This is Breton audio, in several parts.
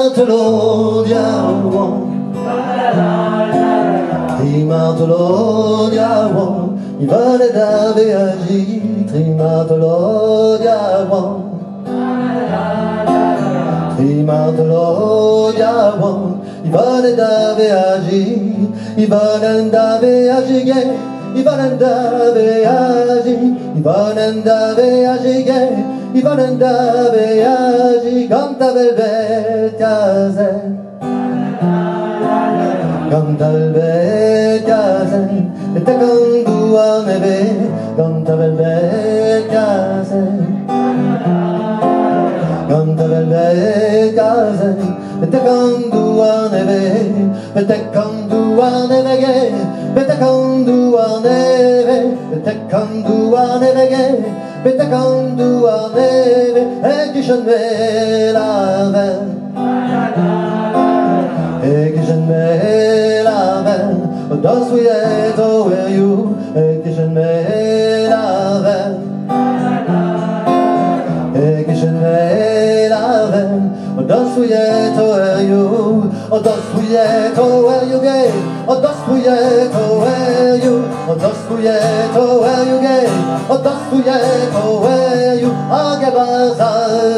martelo di avon Di martelo di avon Mi vale da viaggi Di martelo di avon Di martelo di avon Mi vale da viaggi Mi vale da viaggi Ivan da veaji, Ivan da veaji ge, I Ivan da veaji ganta velvet kaze. Ganta velvet kaze, eta gandua nebe, ganta velvet kaze. Ganta velvet kaze, eta gandua nebe, eta gandua nebe ge, Beta kandu ar neve, beta kandu ar nevege, beta kandu ar neve, e kichen me la ven. E kichen me la ven, da et o e you, e kichen me la ven. E kichen me la ven, da et o e you, da et o e you gay. o das bujet o eju o das bujet o eju ge o das bujet o eju a ge baz a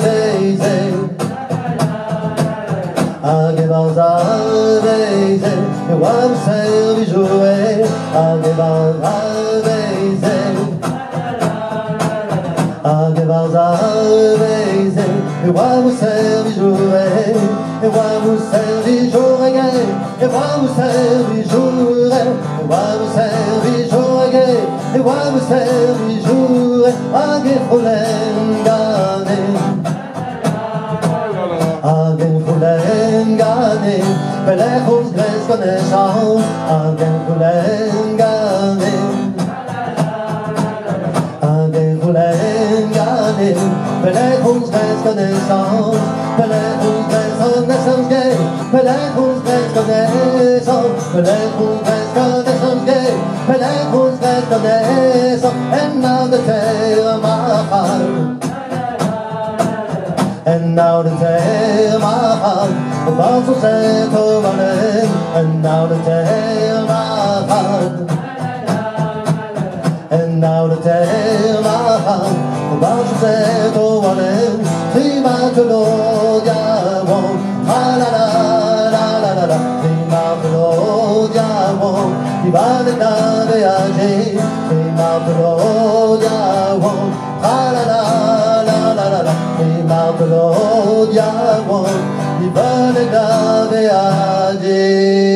veize a ge baz a veize e wan sel vi joe a ge baz a veize a ge baz a veize e wan sel vi joe e wan et moi vous servir, jouerai, moi vous servir, et vous servir, jouerai, à gay foulengane. A gay foulengane, belle rose graisse connaissance, à gay foulengane. A gay foulengane, belle rose graisse connaissance. and now the tale of my heart. And now the tale of my heart, the bouncer to my name, and now the tale of my heart. And now the tale of my heart, the bouncer to my name, oddało i warta wyjadzie i ma brodało la la la la la la i ma brodało i warta wyjadzie